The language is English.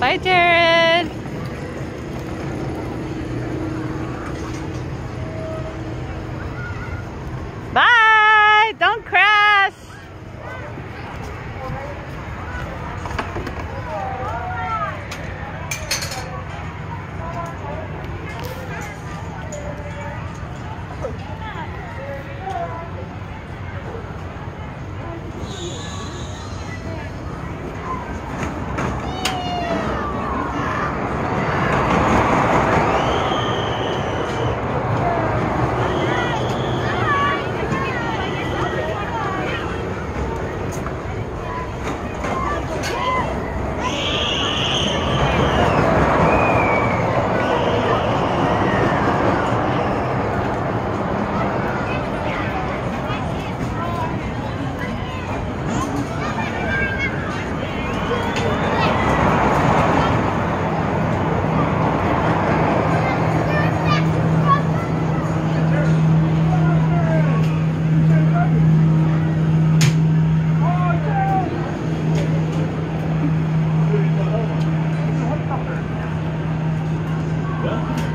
Bye, Jared. Bye. Don't crash. Florida.